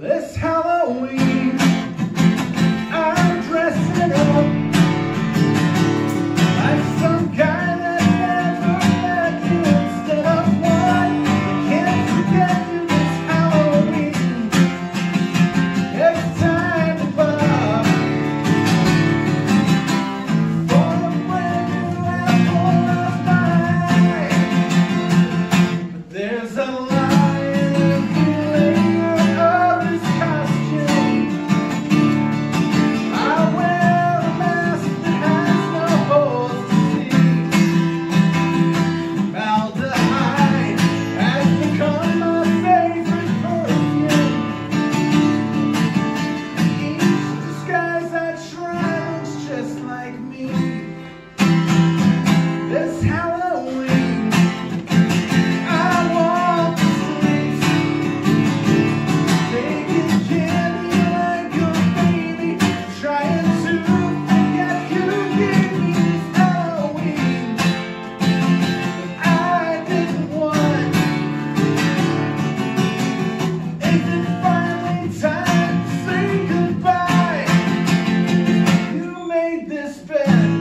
This Halloween Yeah.